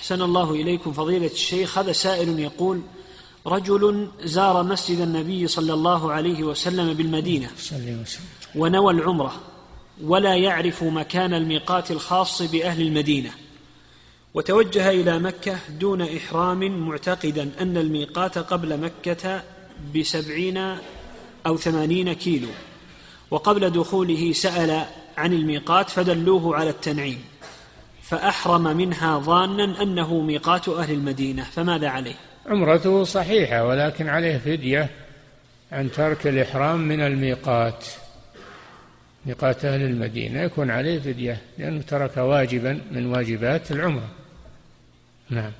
أحسن الله إليكم فضيلة الشيخ. هذا سائل يقول رجل زار مسجد النبي صلى الله عليه وسلم بالمدينة ونوى العمرة ولا يعرف مكان الميقات الخاص بأهل المدينة. وتوجه إلى مكة دون إحرام معتقدا أن الميقات قبل مكة بسبعين أو ثمانين كيلو. وقبل دخوله سأل عن الميقات فدلوه على التنعيم. فأحرم منها ظانا أنه ميقات أهل المدينة فماذا عليه؟ عمرته صحيحة ولكن عليه فدية عن ترك الإحرام من الميقات ميقات أهل المدينة. يكون عليه فدية لأنه ترك واجبا من واجبات العمرة. نعم.